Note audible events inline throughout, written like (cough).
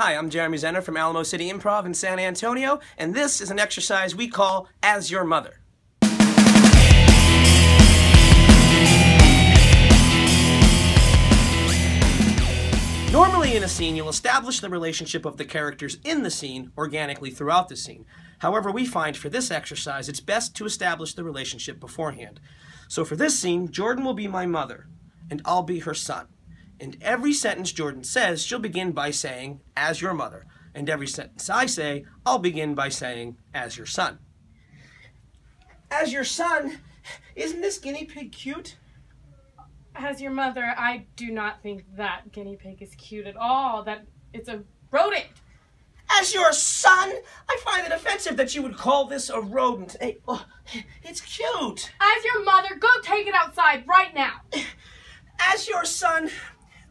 Hi, I'm Jeremy Zenner from Alamo City Improv in San Antonio, and this is an exercise we call As Your Mother. Normally in a scene, you'll establish the relationship of the characters in the scene organically throughout the scene. However, we find for this exercise, it's best to establish the relationship beforehand. So for this scene, Jordan will be my mother, and I'll be her son. And every sentence Jordan says, she'll begin by saying, as your mother. And every sentence I say, I'll begin by saying, as your son. As your son, isn't this guinea pig cute? As your mother, I do not think that guinea pig is cute at all. That it's a rodent. As your son, I find it offensive that you would call this a rodent. Hey, oh, it's cute. As your mother, go take it outside right now. As your son,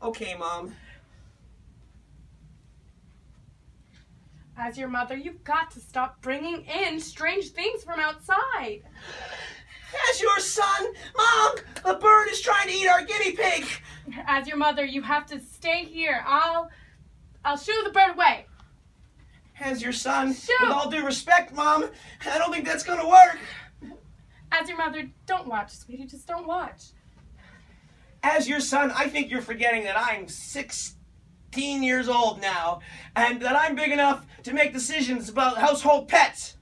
Okay, Mom. As your mother, you've got to stop bringing in strange things from outside. As your son, Mom, a bird is trying to eat our guinea pig. As your mother, you have to stay here. I'll, I'll shoo the bird away. As your son, Shoo. with all due respect, Mom, I don't think that's gonna work. As your mother, don't watch, sweetie. Just don't watch as your son, I think you're forgetting that I'm 16 years old now and that I'm big enough to make decisions about household pets.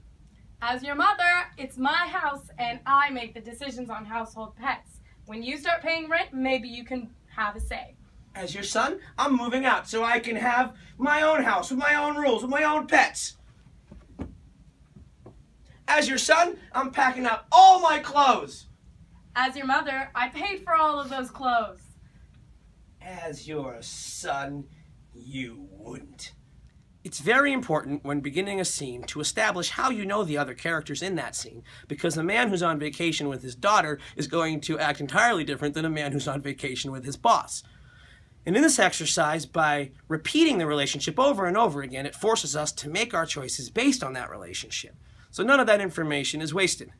As your mother, it's my house and I make the decisions on household pets. When you start paying rent, maybe you can have a say. As your son, I'm moving out so I can have my own house with my own rules, with my own pets. As your son, I'm packing up all my clothes. As your mother, I paid for all of those clothes. As your son, you wouldn't. It's very important when beginning a scene to establish how you know the other characters in that scene, because the man who's on vacation with his daughter is going to act entirely different than a man who's on vacation with his boss. And in this exercise, by repeating the relationship over and over again, it forces us to make our choices based on that relationship. So none of that information is wasted.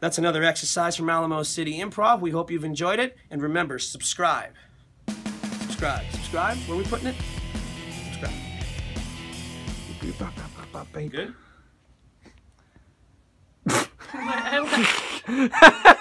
That's another exercise from Alamo City Improv. We hope you've enjoyed it. And remember, subscribe. Subscribe. Subscribe. Where are we putting it? Subscribe. Good? (laughs) (laughs) (laughs)